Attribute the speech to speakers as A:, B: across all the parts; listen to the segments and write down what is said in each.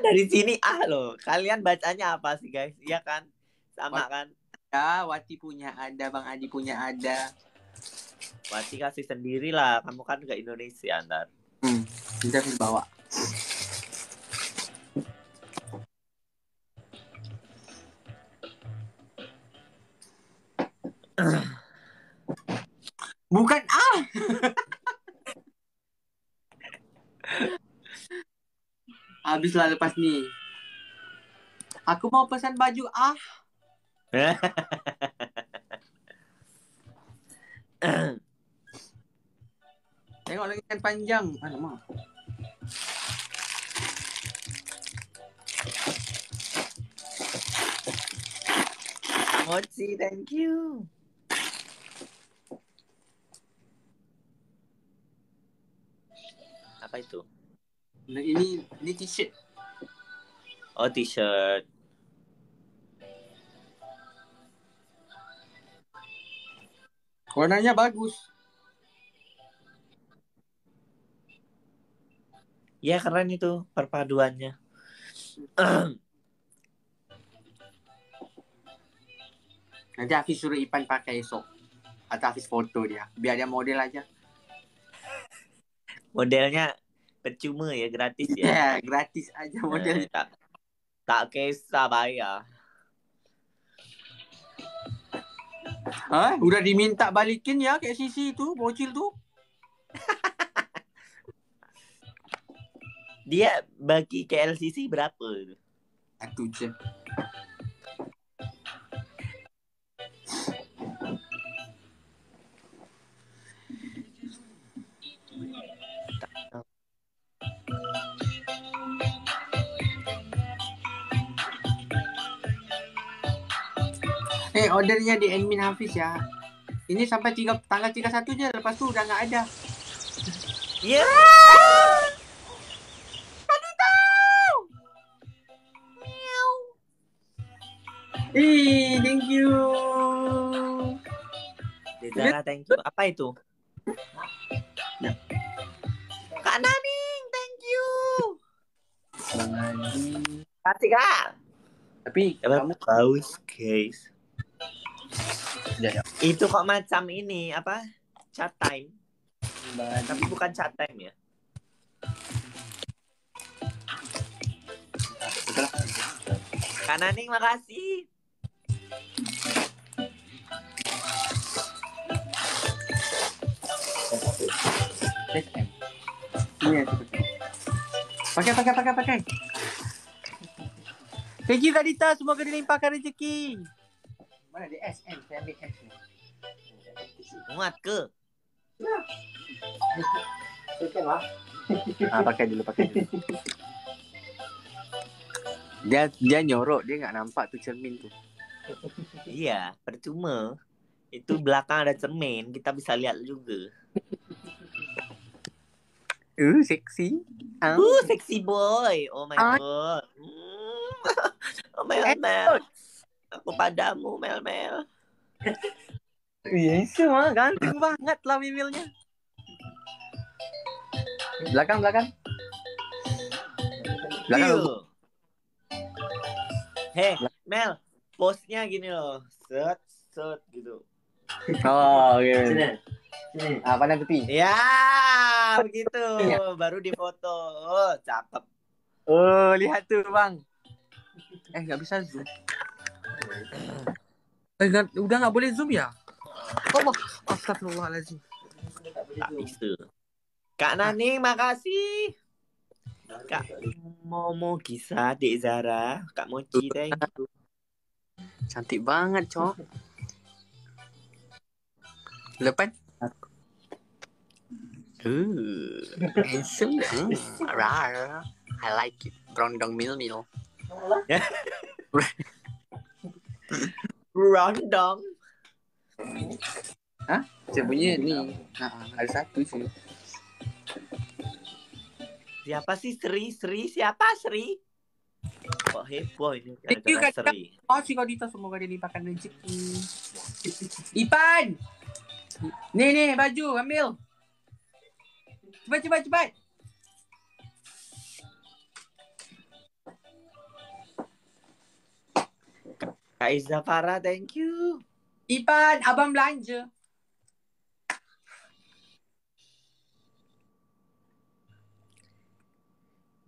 A: dari sini ah loh. Kalian bacanya apa sih guys? Iya kan? Sama kan?
B: Ya, Wati punya ada, Bang Adi punya ada.
A: Wati kasih sendiri lah. Kamu kan ke Indonesia ntar.
B: Hmm, bisa bawa. Bukan ah. Habis lah lepas ni. Aku mau pesan baju ah. Tengok lagi kan panjang. Alamak.
A: Mochi, thank you. Apa itu?
B: Nah, ini ini t-shirt.
A: Oh, t-shirt.
B: Warnanya bagus.
A: Ya keren itu perpaduannya.
B: Nanti Hafiz suruh Ipan pakai esok. Atau Hafiz foto dia. Biar dia model aja.
A: Modelnya percuma ya, gratis
B: Ya,
A: ya.
B: gratis aja
A: Eh,
B: model.
A: tak tak kisah bayar.
B: Hah? Udah diminta balikin ya kayak Sisi tu, bocil tu.
A: Dia bagi ke LCC berapa?
B: Satu je. Eh, ordernya di admin Hafiz ya. Ini sampai tiga, tanggal 31 je. Lepas tu udah nggak ada.
A: Ya.
B: Eh, thank you.
A: Zara, thank you. Apa itu? Kak Naning, thank you.
B: Bang Adi.
A: Kasih kak.
B: Tapi kamu
A: Bagus, guys.
B: Udah, ya.
A: Itu kok macam ini apa? Chat time,
B: Bang Adi.
A: tapi bukan chat time ya. Kak Naning, makasih.
B: Seperti. Pakai, pakai, pakai, pakai. Thank you Kak Dita, semoga dilimpahkan rezeki. Mana dia SM? Saya ambil S ni.
A: Muat ke?
B: Ah, pakai dulu, pakai dulu. Dia dia nyorok, dia nggak nampak tu cermin tu.
A: Iya, percuma. Itu belakang ada cermin, kita bisa lihat juga.
B: Uh, seksi. Ah.
A: Uh, sexy boy. Oh my
B: Ah.
A: god. Hmm. Oh Mel Mel. Aku padamu Mel Mel.
B: Iya, semua ganteng banget lah bibirnya. Belakang, belakang. Belakang.
A: Iya. Heh, Mel, postnya gini loh, set set gitu.
B: Oh, oke. Sini. Ah, pandang tepi.
A: Ya, begitu. Baru difoto. Oh, cakep.
B: Oh, lihat tuh, Bang. Eh, nggak bisa zoom. Eh, nggak- udah nggak boleh zoom ya? Allah, astagfirullahaladzim.
A: Tak bisa. Kak Nani, makasih. Kak Momo Gisa, Dek Zara, Kak Mochi, thank you.
B: Cantik banget, Cok. Lepas. Uh, handsome. Hmm, rar. I like it. Brown dong mil mil.
A: Rondong.
B: Saya punya ni. Ah, ada satu sih.
A: Siapa sih Sri? Sri siapa Sri? Kok heboh ini gara-gara. Sri.
B: Oh, si Kodita semoga dilimpahkan rezeki. Ipan! Nih, nih, baju, ambil. Cepat, cepat, cepat.
A: Kak Iza Farah, thank you.
B: Ipan, abang belanja.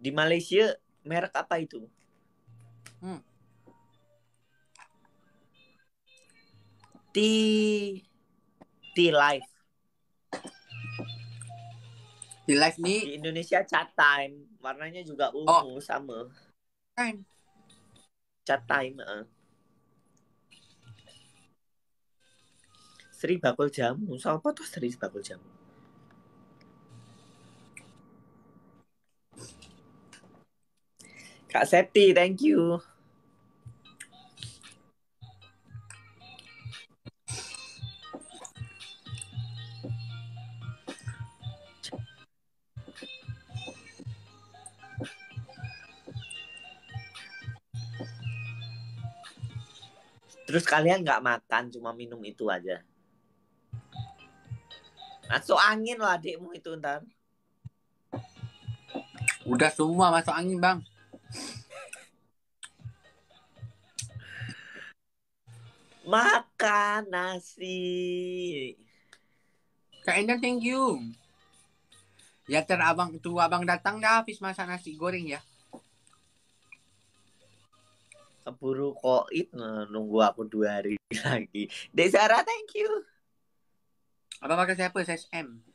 A: Di Malaysia, merek apa itu?
B: Hmm.
A: T T Life.
B: Di live nih,
A: Di Indonesia Chat Time. Warnanya juga ungu sama.
B: kan.
A: Chat Time. eh. Sri bakul jamu. Siapa tuh Sri bakul jamu? Kak Septi, thank you. Terus kalian nggak makan, cuma minum itu aja. Masuk angin loh adikmu itu ntar.
B: Udah semua masuk angin, Bang.
A: Makan nasi.
B: Kak Endang, thank you. Ya ter abang tu abang datang dah habis masak nasi goreng ya.
A: Keburu koit nah, nunggu aku dua hari lagi. Dek Zara, thank you.
B: Abang pakai siapa? SSM.
A: Duduk,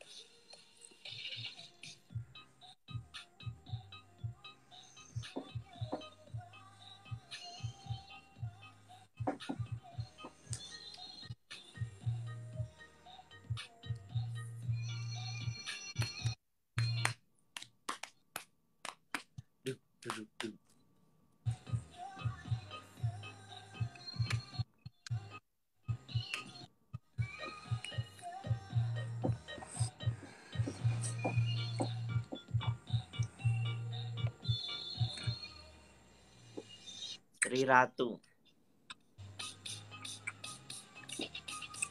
A: Sri Ratu.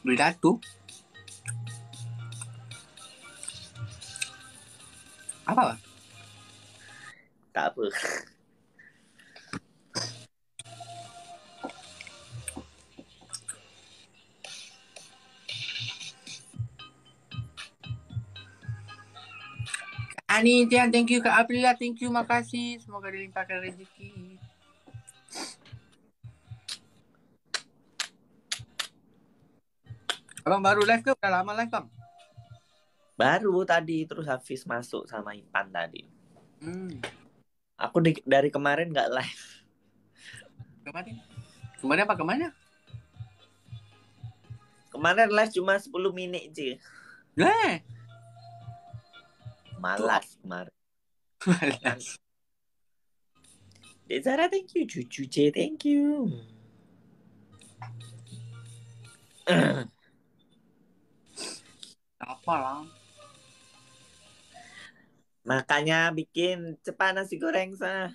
B: Beli datu. Apa? Bang?
A: Tak apa.
B: Ani, Tian, thank you. Kak Aprilia, thank you. Makasih. Semoga dilimpahkan rezeki. Abang baru live ke? Udah lama live, Bang?
A: Baru tadi terus Hafiz masuk sama Ipan tadi.
B: Hmm.
A: Aku di- dari kemarin nggak live.
B: Kemarin? Kemarin apa ke mana?
A: Kemarin live cuma 10 menit sih.
B: Eh,
A: Malas kemarin.
B: malas.
A: Zara, thank you. Cucu C, thank you.
B: Apa lah?
A: Makanya bikin cepat nasi goreng sah.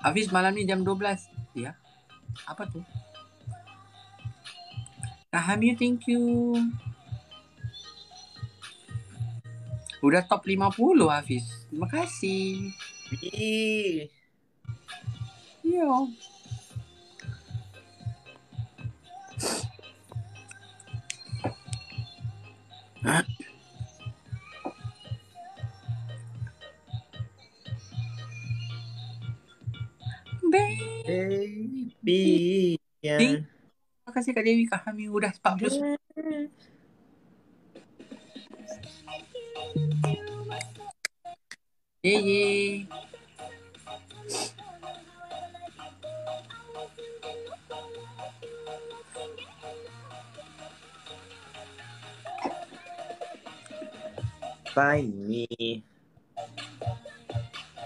B: Hafiz malam ni jam 12. Ya. Apa tuh? Kak Hamid, thank you. Udah top 50 Hafiz. Terima kasih.
A: Ih,
B: Iya. Babe.
A: Baby. Ya.
B: Ding. Terima kasih Kak Dewi Kak Hamid udah 40 Ye ye.
A: Find me.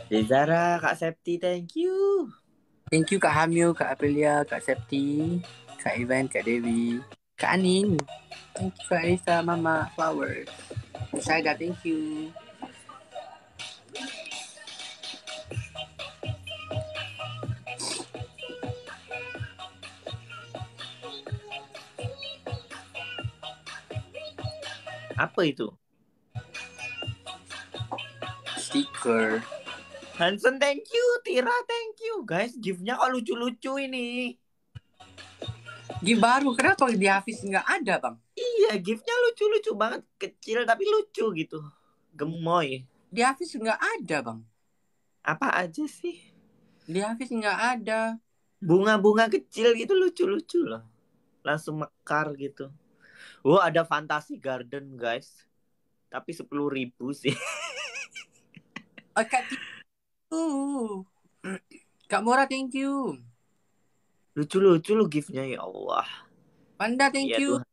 A: Dek Zara, Kak Septi, thank you.
B: Thank you Kak Hamil, Kak Aprilia, Kak Septi, Kak Ivan, Kak Dewi, Kak Anin. Thank you Kak Alisa, Mama, Flowers. Saida, thank you.
A: Apa itu?
B: Stiker.
A: Hansen thank you, Tira thank you. Guys, gift-nya kok lucu-lucu ini.
B: Gift baru kenapa di Hafiz nggak ada bang?
A: Iya, gift-nya lucu-lucu banget. Kecil tapi lucu gitu. Gemoy.
B: Di Hafiz nggak ada bang.
A: Apa aja sih?
B: Di Hafiz nggak ada.
A: Bunga-bunga kecil gitu lucu-lucu loh. Langsung mekar gitu. Oh, ada Fantasy Garden, guys. Tapi sepuluh ribu sih.
B: Oh, Kak Uh. Kak Mora thank you.
A: Lucu-lucu lo gift-nya ya Allah.
B: Panda thank
A: Iya,
B: you.
A: Tuhan.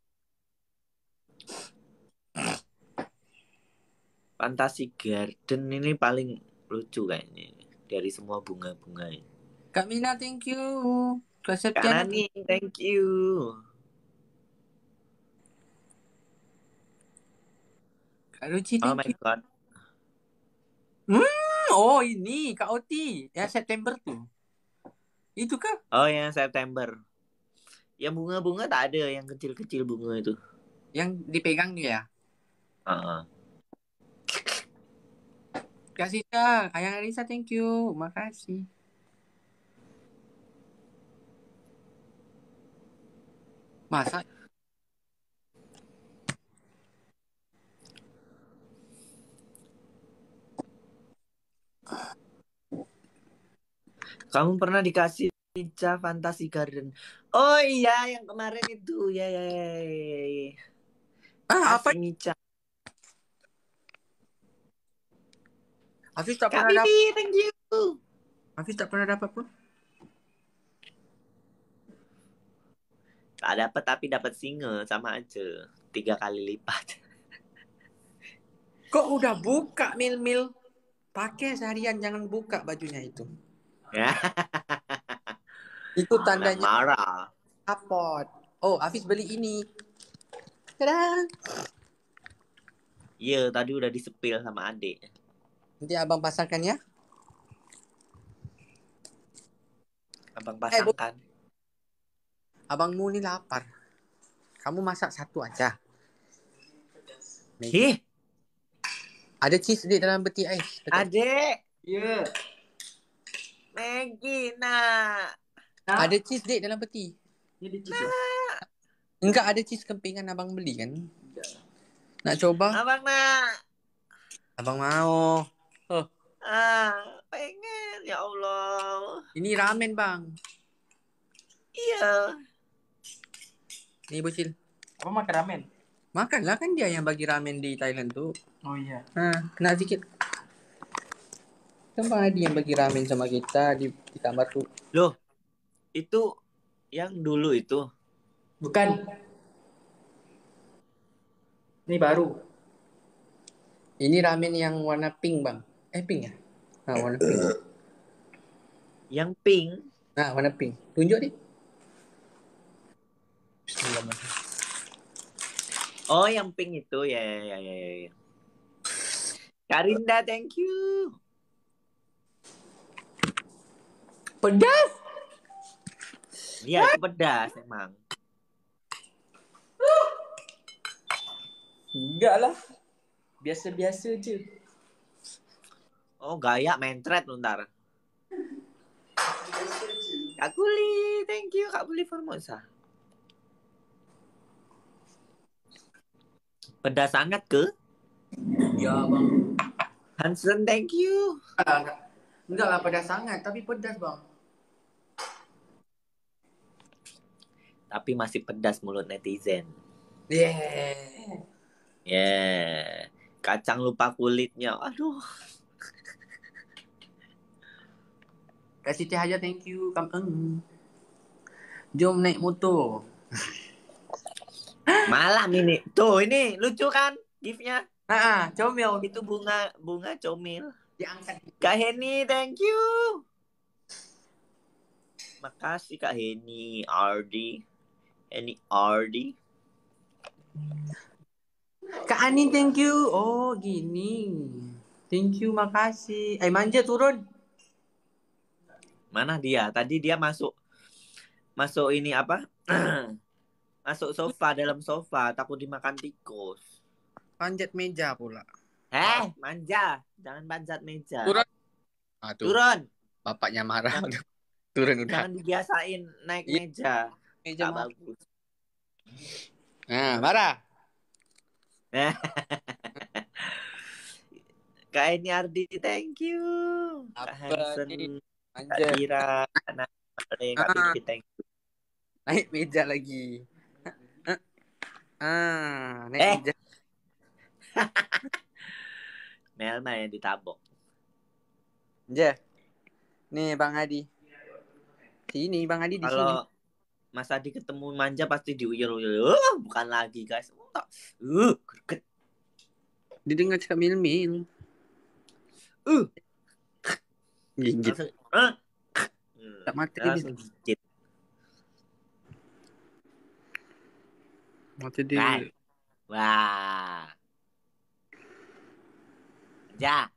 A: Fantasy Garden ini paling lucu kayaknya dari semua bunga-bunga ini.
B: Kak Mina thank you. Kak Septiana
A: Nani, thank you.
B: Kak Ruci
A: Oh
B: thank
A: my
B: you.
A: God.
B: Oh ini Kak Oti. Ya September tuh. Itu kah?
A: Oh yang September. Yang bunga-bunga tak ada yang kecil-kecil bunga itu.
B: Yang dipegang dia ya?
A: Heeh.
B: Kak Sita, Ayang Arisa thank you. Makasih. Masa?
A: Kamu pernah dikasih Ica Fantasy Garden? Oh iya, yang kemarin itu. Ya ya ya. ya, ya, ya.
B: Ah, apa?
A: Mica.
B: Hafiz tak
A: Kak
B: pernah dapat.
A: Thank you.
B: Hafiz tak pernah dapat pun.
A: Tak dapat tapi dapat single sama aja. Tiga kali lipat.
B: Kok udah buka mil-mil? Pakai seharian jangan buka bajunya itu.
A: Ya.
B: Itu tandanya
A: marah.
B: support. Oh, Hafiz beli ini. Tada.
A: Iya, tadi udah disepil sama adik.
B: Nanti abang pasangkan ya.
A: Abang
B: Eh, Bu.
A: pasangkan.
B: Abangmu ini lapar. Kamu masak satu aja.
A: Ih,
B: Ada cheese di dalam peti ais. Betul.
A: adik.
B: Ya.
A: Maggie, nak.
B: Ada cheese di dalam peti.
C: Ini cheese.
B: Enggak ada cheese kempingan abang beli kan? Nak coba?
A: Abang nak.
B: Abang mau.
A: Ah, pengen. Ya Allah.
B: Ini ramen bang.
A: Iya.
B: Nih bocil.
C: Apa makan ramen?
B: Makanlah kan dia yang bagi ramen di Thailand tuh.
C: Oh iya.
B: Nah, nak sedikit. Kan Bang Adi yang bagi ramen sama kita di, di kamar tuh.
A: Loh, itu yang dulu itu.
C: Bukan. Ini baru.
B: Ini ramen yang warna pink bang. Eh pink ya? Nah warna pink.
A: Yang pink.
B: Nah warna pink. Tunjuk deh. Bismillahirrahmanirrahim.
A: Oh, yang pink itu. Ya, ya, ya, ya. ya. Karinda, thank you.
B: Pedas.
A: Iya, itu pedas emang.
C: Enggak lah. Biasa-biasa je.
A: Oh, gaya mentret lu ntar. Kak Kuli, thank you Kak Kuli Formosa. Pedas sangat ke?
B: Ya bang.
A: Hansen, thank you.
B: Enggak lah pedas sangat, tapi pedas bang.
A: Tapi masih pedas mulut netizen.
B: Yeah.
A: Yeah. Kacang lupa kulitnya. Aduh.
B: Kasih teh aja thank you. Kampeng. Jom naik motor.
A: Malam ini. Tuh, ini lucu kan gift-nya?
B: Nah, comel.
A: Itu bunga bunga comil.
B: Diangkat.
A: Kak Heni, thank you. Makasih Kak Heni, Ardi. Heni Ardi.
B: Kak Ani thank you. Oh gini. Thank you makasih. Eh manja turun.
A: Mana dia? Tadi dia masuk masuk ini apa? masuk sofa dalam sofa takut dimakan tikus.
B: Panjat meja pula.
A: Eh, manja. Jangan panjat meja.
B: Turun. Ah.
A: Turun.
B: Bapaknya marah. Turun udah.
A: Jangan dibiasain naik
B: Iya.
A: meja.
B: Meja marah.
A: bagus.
B: Nah, marah.
A: Kak Eni Ardi, thank you. Kak Hansen? Kak. Kira, Kak Kak
B: Ah.
A: Thank you.
B: Naik meja lagi. Ah, naik
A: Eh.
B: meja.
A: Melma yang ditabok.
B: Ja. Nih Bang Adi. Sini Bang Adi di sini.
A: Mas Adi ketemu manja pasti diuyel-uyel. Oh, bukan lagi guys. Oh. Uh, greget.
B: Didengar cakap mil-mil.
A: Uh.
B: Gigit.
A: Langsung, uh.
B: Tak mati dia.
A: Langsung gigit.
B: Mati dia.
A: Wah. Ja,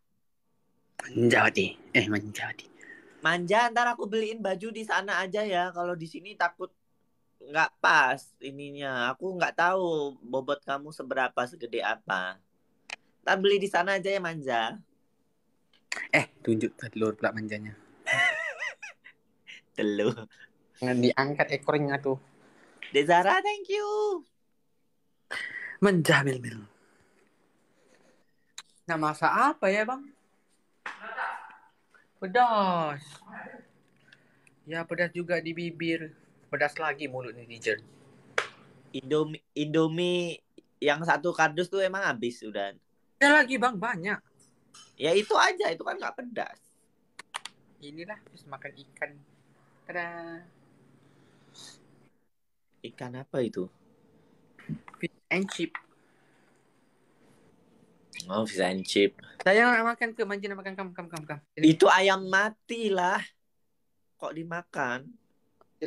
B: Manjawati. Eh, Manjawati.
A: manja ntar aku beliin baju di sana aja ya. Kalau di sini takut nggak pas ininya. Aku nggak tahu bobot kamu seberapa, segede apa. Ntar beli di sana aja ya manja.
B: Eh, tunjuk telur pula manjanya.
A: Telur.
B: Jangan diangkat ekornya tuh.
A: Dek Zara, thank you.
B: Manja mil-mil. Nah, masak apa ya, Bang? Pedas. Ya, pedas juga di bibir. Pedas lagi mulut netizen.
A: Indomie, Indomie yang satu kardus tuh emang habis udah.
B: Ada lagi, Bang, banyak.
A: Ya itu aja, itu kan nggak pedas.
B: Inilah terus makan ikan. Tada.
A: Ikan apa itu?
B: Fish and chip.
A: Oh, fish and chip.
B: Saya makan ke manja nak makan kam kam kam kam.
A: Itu ayam mati lah. Kok dimakan?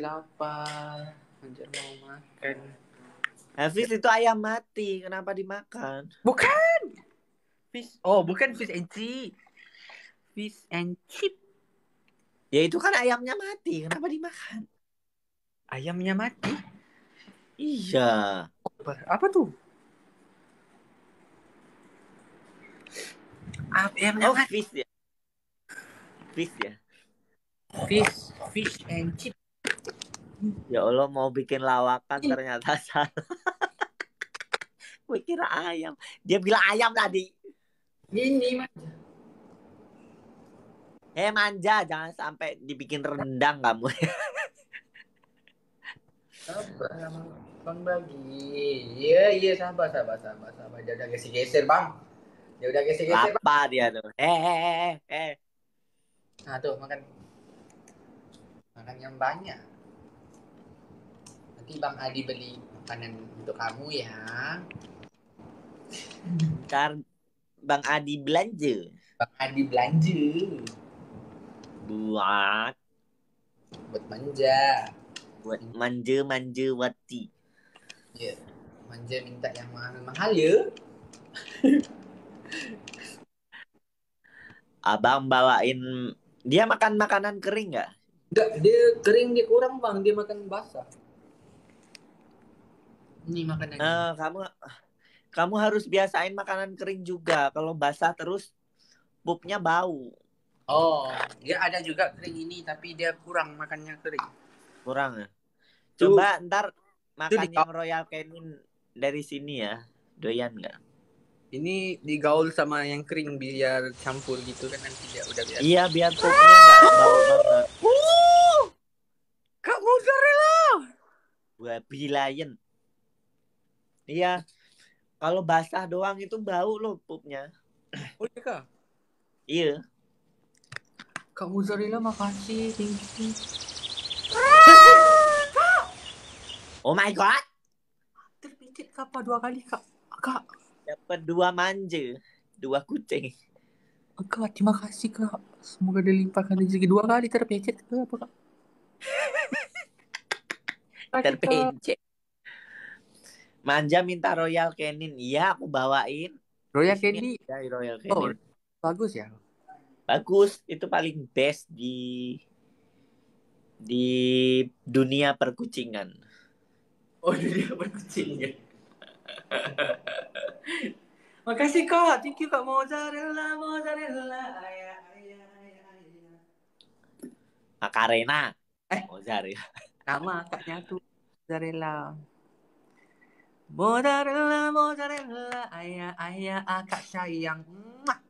B: Lapar. Manja mau makan.
A: Hafiz itu ayam mati, kenapa dimakan?
B: Bukan. Fish. Oh, bukan fish and chip. Fish and chip.
A: Ya itu kan ayamnya mati, kenapa dimakan?
B: Ayamnya mati.
A: Iya.
B: Apa, apa tuh? Apa ayamnya
A: Oh,
B: mati?
A: fish ya. Fish ya.
B: Fish, fish and chip.
A: Ya Allah mau bikin lawakan ternyata salah. Gue kira ayam. Dia bilang ayam tadi.
B: Ini mah.
A: Eh manja, jangan sampai dibikin rendang kamu.
B: Sabar, bang bagi. Iya, iya, sabar, sabar, sabar, sabar. Dia udah geser-geser, bang. Dia udah geser-geser, bang.
A: Apa dia tuh? Eh, eh, eh, eh.
B: Nah, tuh makan. Makan yang banyak. Nanti Bang Adi beli makanan untuk kamu ya.
A: Ntar Bang Adi belanja
B: Bang Adi belanja
A: buat
B: buat manja.
A: buat manja manja wati.
B: Ya, manja minta yang mahal-mahal ya.
A: Abang bawain dia makan makanan kering nggak?
B: Enggak, dia kering dia kurang bang, dia makan basah. Ini makanannya.
A: Eh, kamu kamu harus biasain makanan kering juga. Kalau basah terus pupnya bau.
B: Oh, dia ada juga kering ini, tapi dia kurang makannya kering.
A: Kurang ya. Coba ntar makan yang Royal Canin dari sini ya. Doyan nggak?
B: Ini digaul sama yang kering biar campur gitu kan nanti dia udah biasa.
A: Iya biar pupnya nggak bau banget.
B: Kak mozzarella.
A: Baby lion. Iya. Kalau basah doang itu bau loh pupnya.
B: Oh iya kak.
A: Iya.
B: Kak mozzarella makasih, thank you.
A: Oh my god.
B: Terpicit kak apa dua kali kak? Kak,
A: Dapat dua manja, dua kucing.
B: kak terima kasih kak. Semoga dilimpahkan rezeki dua kali terpicit kak apa kak?
A: Terpencet. Manja minta Royal Canin. Iya, aku bawain.
B: Royal Candy
A: ada Royal
B: Oh.
A: Canin.
B: bagus ya.
A: Bagus, itu paling best di di dunia perkucingan.
B: Oh dunia berkucing ya. Makasih kak, thank you kak mozzarella, mozzarella, ayah, ayah, ayah, ayah.
A: Makarena.
B: Eh.
A: Mozzarella.
B: Nama kaknya tuh mozzarella. Mozzarella, mozzarella, ayah, ayah, akak sayang. Mwah.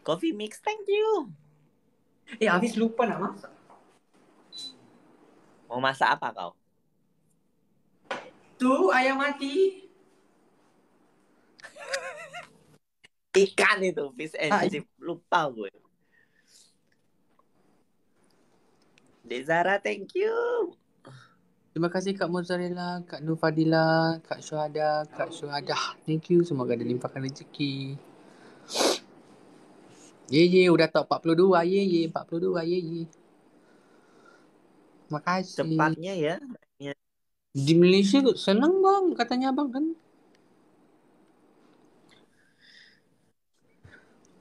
A: Coffee mix, thank you.
B: Eh, habis lupa nak masak.
A: Mau masak apa kau?
B: Tuh, ayam mati.
A: Ikan itu, fish and chip. Lupa gue. Dek Zara, thank you.
B: Terima kasih Kak Mozzarella, Kak Nur Fadila, Kak Syuhada, Kak Syuhadah. Thank you. Semoga dilimpahkan rezeki. Ye ye, udah top 42. Ye ye, 42. Ye ye. Terima kasih.
A: Cepatnya ya.
B: Di Malaysia tu senang bang, katanya abang kan.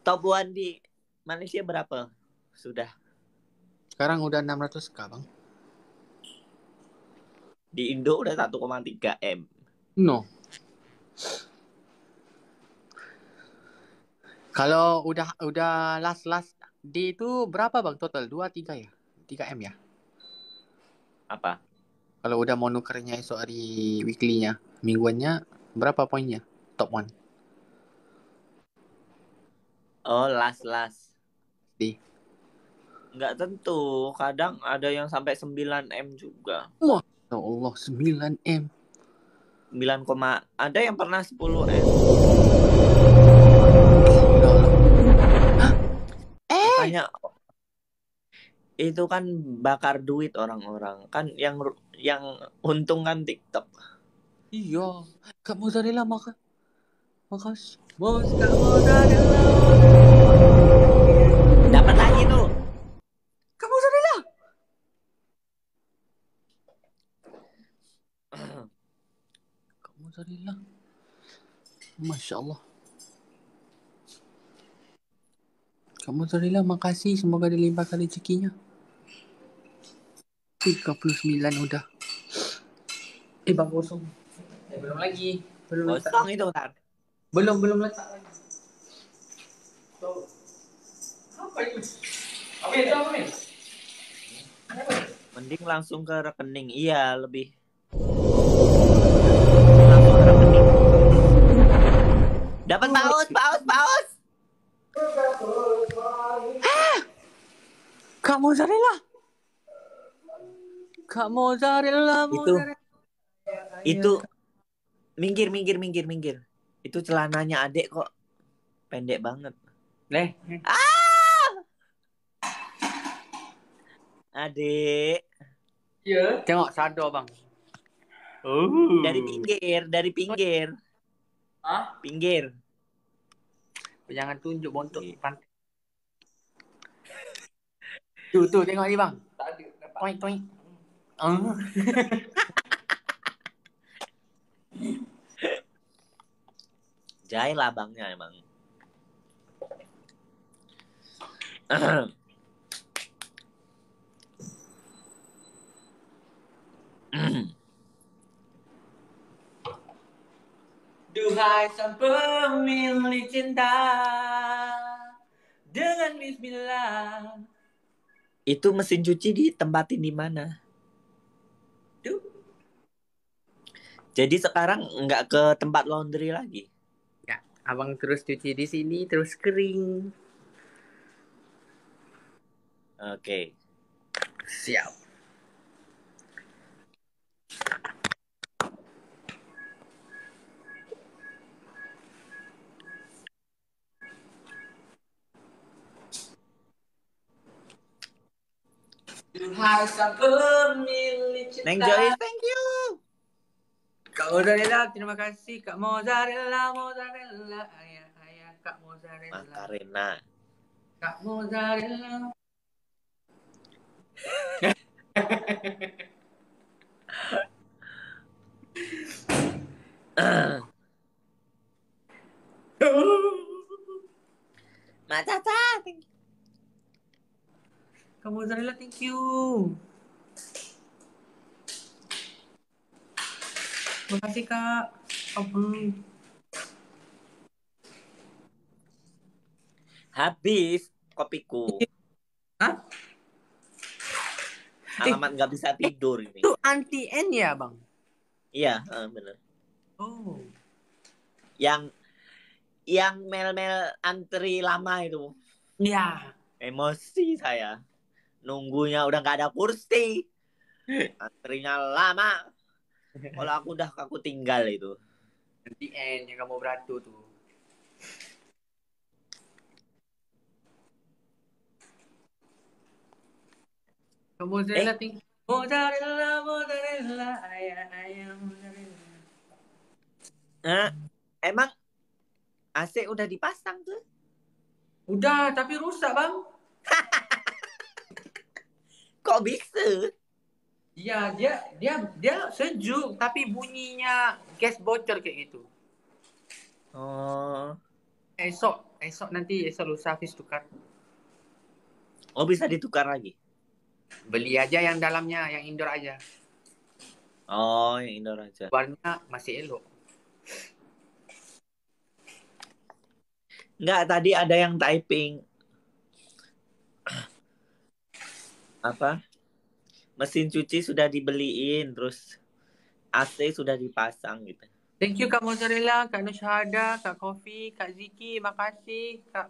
A: Top one di Malaysia berapa? Sudah.
B: Sekarang udah 600 k bang.
A: Di Indo udah 1,3 M.
B: No. Kalau udah udah last last day itu berapa bang total? 2 3 ya? 3 M ya?
A: Apa?
B: Kalau udah mau nukernya esok hari weekly-nya, mingguannya berapa poinnya? Top one.
A: Oh, last last.
B: Di.
A: Nggak tentu. Kadang ada yang sampai 9 M juga.
B: Ya Allah, 9 M.
A: 9, koma- ada yang pernah 10 M.
B: Eh,
A: Makanya itu kan bakar duit orang-orang. Kan yang yang untung kan TikTok.
B: iya. Kak Mozzarella maka. Makasih. Bos Kak Mozzarella. Mozzarella. Masya Allah. Kak Mozzarella, makasih. Semoga dilimpahkan rezekinya. 39 udah. Eh, bang kosong. Eh, belum lagi. Belum letak.
A: Kosong itu ntar.
B: Belum, belum letak lagi. So, apa itu? Apa itu? Apa itu?
A: Mending langsung ke rekening. Iya, lebih. Dapat paus, paus, paus.
B: Kak Mozzarella. Kak Mozzarella,
A: Itu.
B: Mozzarella.
A: Itu minggir, minggir, minggir, minggir. Itu celananya adek kok pendek banget.
B: Leh.
A: Adek.
C: Ya.
B: Tengok sado bang.
C: Oh.
A: Dari pinggir, dari pinggir.
C: Hah?
A: Pinggir.
B: Jangan tunjuk bontot pantai. Tuh, tuh tengok ni bang.
C: Tak ada. Dapat.
B: Toink, toink. Oh.
A: Jahil abangnya emang.
B: Duhai sang pemilik cinta dengan Bismillah.
A: Itu mesin cuci ditempatin di mana?
B: Duh.
A: Jadi sekarang nggak ke tempat laundry lagi.
B: Abang terus cuci di sini terus kering.
A: Oke.
B: Siap. Duhai sang pemilik cinta.
A: Neng Joyce, thank you.
B: Kak Mozzarella, terima kasih Kak Mozzarella, Mozzarella, ayah, ayah, Kak Mozzarella,
A: Makarena.
B: Kak Mozzarella.
A: Mak Caca, thank you.
B: Kak Mozzarella, thank you. Terima kasih Kak. Abang.
A: Habis kopiku. Alamat nggak bisa tidur ini.
B: Itu anti N ya bang?
A: Iya, eh, bener.
B: Oh.
A: Yang yang mel-mel antri lama itu.
B: Ya.
A: Emosi saya. Nunggunya udah nggak ada kursi. Antrinya lama. Kalau aku udah aku tinggal itu.
B: Anti N yang kamu beratur tuh. Mozzarella ting mozzarella mozzarella ayam ayam mozzarella.
A: Nah, emang AC udah dipasang tuh?
B: Udah tapi rusak bang.
A: Kok bisa?
B: Iya dia dia dia sejuk tapi bunyinya gas bocor kayak gitu.
A: Oh,
B: Esok esok nanti esok lusa Hafiz tukar.
A: oh bisa ditukar lagi.
B: Beli aja yang dalamnya yang indoor aja.
A: Oh, yang indoor aja.
B: Luarnya masih elok.
A: Enggak, tadi ada yang typing. Apa? Mesin cuci sudah dibeliin, terus AC sudah dipasang gitu.
B: Thank you Kak Mozzarella, Kak Nushada, Kak Kofi, Kak Ziki, makasih Kak.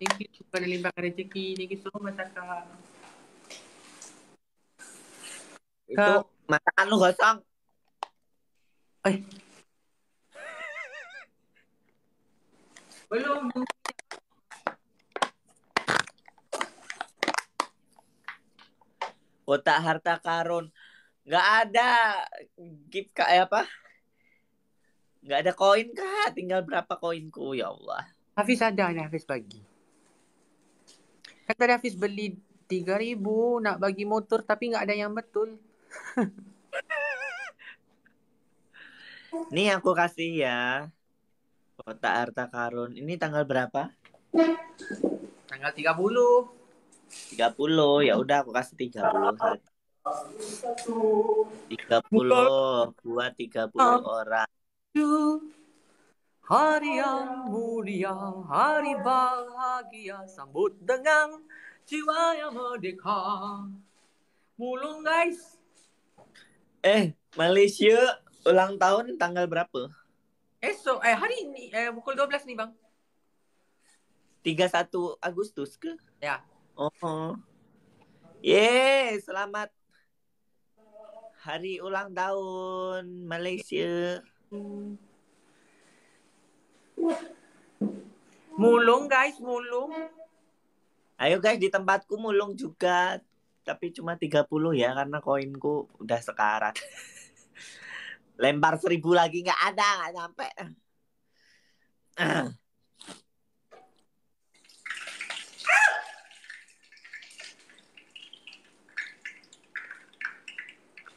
B: Thank you kepada limpahkan rezeki. Thank you so much Kak.
A: Itu masakan lu gosong.
B: Eh. Belum.
A: Kotak harta karun. Nggak ada gift kayak apa? Nggak ada koin kah? Tinggal berapa koinku ya Allah.
B: Hafiz ada nih Hafiz bagi. Kan tadi Hafiz beli 3000 nak bagi motor tapi nggak ada yang betul.
A: Nih aku kasih ya. Kotak harta karun. Ini tanggal berapa?
B: Tanggal 30.
A: 30. Ya udah aku kasih 30 saja. 30 buat 30 orang.
B: Hari yang mulia, hari bahagia, sambut dengan jiwa yang merdeka. Mulung guys.
A: Eh, Malaysia ulang tahun tanggal berapa?
B: Esok, eh hari ini, eh pukul 12 nih bang.
A: 31 Agustus ke?
B: Ya.
A: Oh. Yeay, selamat hari ulang tahun Malaysia.
B: Mulung guys, mulung.
A: Ayo guys di tempatku mulung juga. Tapi cuma 30 ya karena koinku udah sekarat. Lempar seribu lagi nggak ada, nggak nyampe.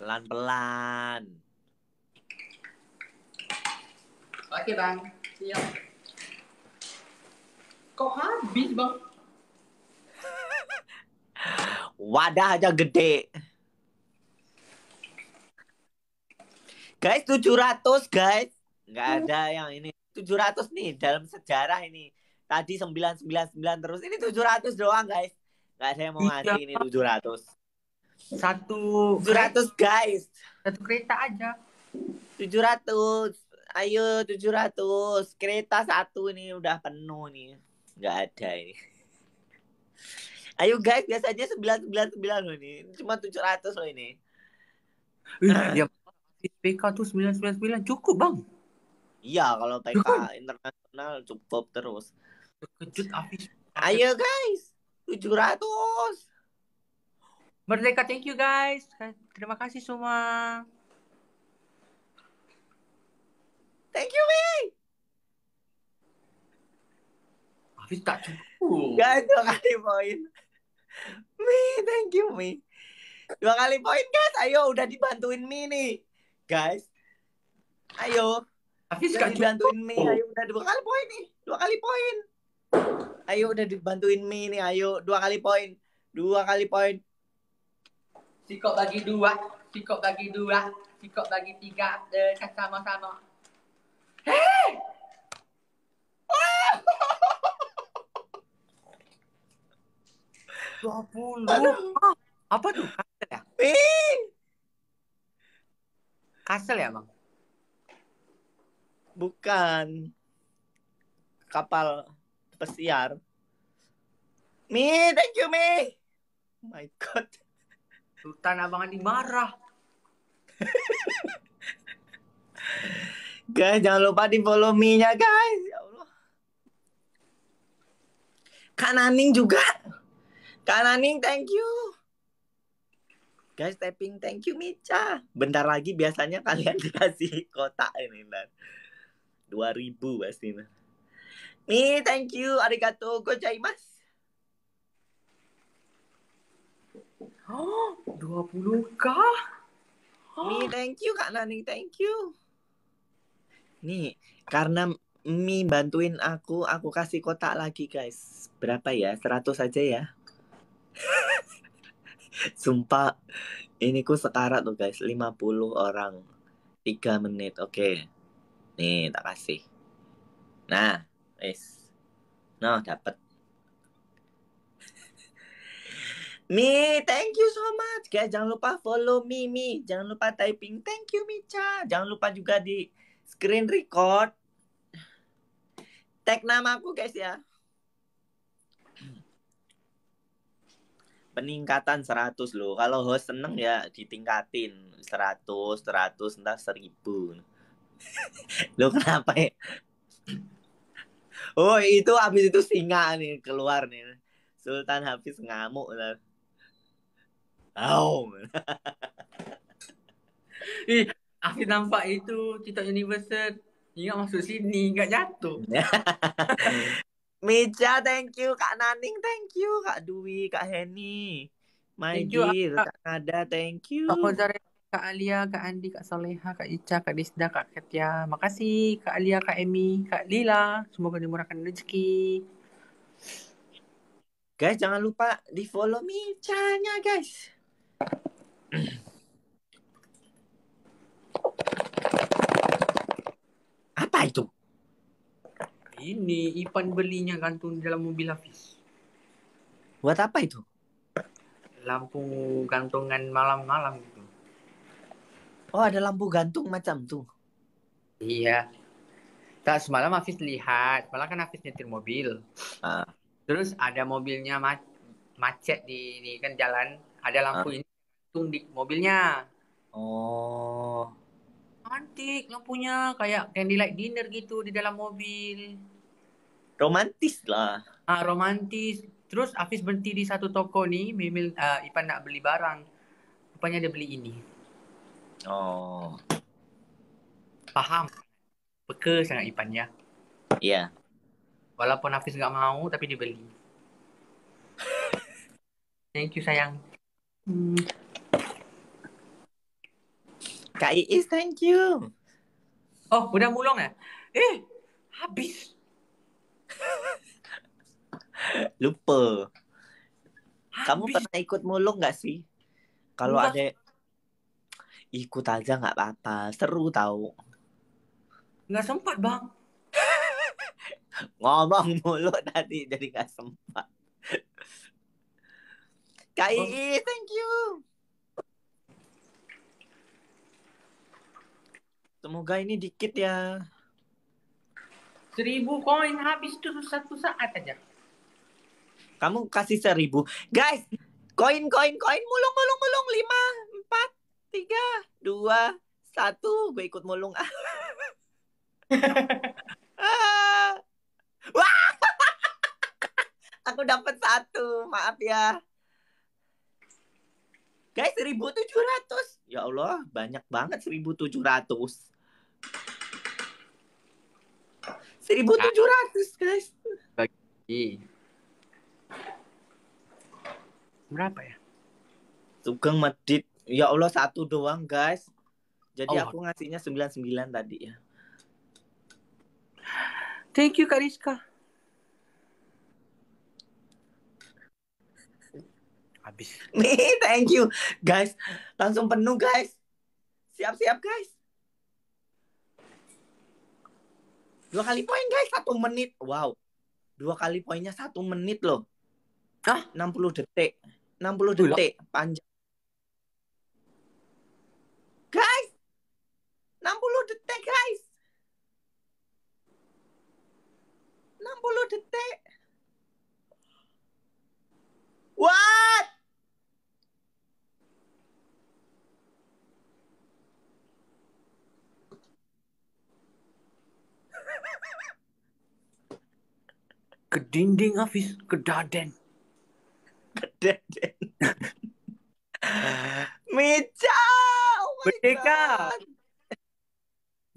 A: Pelan-pelan.
B: Oke bang, siap. Kok habis bang?
A: Wadah aja gede. Guys, 700 guys. Nggak ada yang ini. 700 nih dalam sejarah ini. Tadi 999 terus. Ini 700 doang guys. Nggak ada yang mau ngasih ini 700.
B: Satu
A: 700 guys.
B: satu kereta aja.
A: 700. Ayo 700. Kereta satu ini udah penuh nih. Nggak ada ini. Ayo guys, biasanya 999 loh ini. Cuma 700 loh ini.
B: Ya, PK tuh 999 cukup bang.
A: Iya, kalau PK
B: Cukup.
A: internasional cukup terus.
B: Terkejut Hafiz.
A: Ayo guys, 700.
B: Merdeka, thank you guys. Terima kasih semua.
A: Thank you, Mi.
B: Hafiz tak cukup.
A: Guys, dua kali poin. Mi, thank you, Mi. Dua kali poin, guys. Ayo, udah dibantuin Mi nih. Guys. Ayo,
B: Hafiz
A: udah
B: gak
A: dibantuin Mi. Ayo, udah dua kali poin nih. Dua kali poin. Ayo, udah dibantuin Mi nih. Ayo, dua kali poin. Dua kali poin.
B: Sikok bagi dua. Sikok bagi dua. Sikok bagi tiga. Eh, sama-sama. 20.
A: Aduh.
B: Ah, apa tuh? Kastel ya?
A: Ih,
B: Kastel ya, Bang?
A: bukan kapal pesiar. Mi, thank you Mi. Oh my god.
B: Sultan Abang Andi marah.
A: Guys, jangan lupa di follow me-nya, guys. Ya Allah. Kak Naning juga. Kak Naning, thank you. Guys, tapping thank you Mica. Bentar lagi biasanya kalian dikasih kotak ini, Nan. 2000 pasti. Mi, thank you. Arigato gozaimasu.
B: Oh, 20 kah?
A: Mi, thank you Kak Naning, thank you. Nih, karena Mi bantuin aku, aku kasih kotak lagi guys. Berapa ya? 100 aja ya. Sumpah, ini ku sekarat tuh guys, 50 orang. 3 menit, oke. Nih, tak kasih. Nah, wes. Nah, dapat. Mi, thank you so much. Guys, jangan lupa follow Mi, Mi. Jangan lupa typing thank you, Mica. Jangan lupa juga di screen record. Tag nama aku, guys ya. Peningkatan 100 loh. Kalau host seneng ya ditingkatin 100, 100, entah 1000. Lo kenapa ya? Oh, itu habis itu singa nih keluar nih. Sultan Hafiz ngamuk. Lah. Au.
B: Ih, Afif nampak itu TikTok Universal. Ingat masuk sini, ingat jatuh.
A: Meja, thank you. Kak Naning, thank you. Kak Dwi, Kak Heni. My
B: Thank you,
A: dear,
B: Kak.
A: Kak Nada, thank you.
B: Kak Kozare, Kak Alia, Kak Andi, Kak Soleha, Kak Ica, Kak Disda, Kak Ketia. Makasih Kak Alia, Kak Emi, Kak Lila. Semoga dimurahkan rezeki.
A: Guys, jangan lupa di follow Mica-nya, guys. Apa itu?
B: Ini Ipan belinya gantung dalam mobil Hafiz.
A: Buat apa itu?
B: Lampu gantungan malam-malam gitu.
A: Oh, ada lampu gantung macam tuh.
B: Iya. Tak semalam Hafiz lihat, malah kan Hafiz nyetir mobil.
A: Ah.
B: Terus ada mobilnya ma- macet di, di kan jalan, ada lampu ini gantung di mobilnya.
A: Oh.
B: Cantik lampunya kayak candlelight dinner gitu di dalam mobil.
A: Romantis lah.
B: Ah romantis. Terus Hafiz berhenti di satu toko nih, Mimil ah, Ipan nak beli barang. Rupanya dia beli ini.
A: Oh.
B: Paham. Peka sangat Ipan ya.
A: Iya.
B: Walaupun Hafiz nggak mau tapi dia beli. Thank you sayang. Hmm.
A: Kak Iis, thank you.
B: Oh, udah mulung ya? Eh, habis.
A: Lupa. Kamu
B: Habis.
A: pernah ikut mulung nggak sih? Kalau ada ikut aja nggak apa-apa. Seru tahu.
B: Nggak sempat bang.
A: Ngomong mulu tadi jadi nggak sempat. Kak
B: Oh.
A: Iis, thank you. Semoga ini dikit ya.
B: Seribu koin habis tuh satu saat aja.
A: Kamu kasih seribu. Guys, koin, koin, koin. Mulung, mulung, mulung. Lima, empat, tiga, dua, satu. Gue ikut mulung. Ah. Wah. Aku dapat satu. Maaf ya. Guys, 1700. Ya Allah, banyak banget 1700. 1700, guys.
B: Ih. Berapa ya?
A: Sugeng medit. Ya Allah satu doang guys. Jadi
B: Oh.
A: aku ngasihnya 99 tadi ya.
B: Thank you Kak Rizka. Habis.
A: Nih, thank you. Guys, langsung penuh guys. Siap-siap guys. Dua kali poin guys, satu menit. Wow. Dua kali poinnya satu menit loh.
B: Ah?
A: 60 detik. 60
B: Wih,
A: detik panjang. Guys. 60 detik, guys. 60 detik. What?
B: Ke dinding Hafiz, ke daden.
A: Deden. Mica. Oh my
B: Merdeka.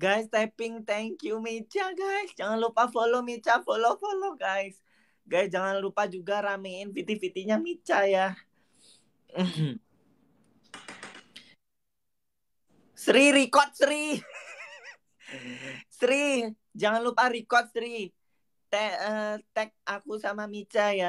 A: Guys, typing thank you Mica guys. Jangan lupa follow Mica, follow follow guys. Guys, jangan lupa juga ramein VT-VT-nya Mica ya. Sri record Sri. Sri, jangan lupa record Sri. Eh, tag aku sama Mica ya.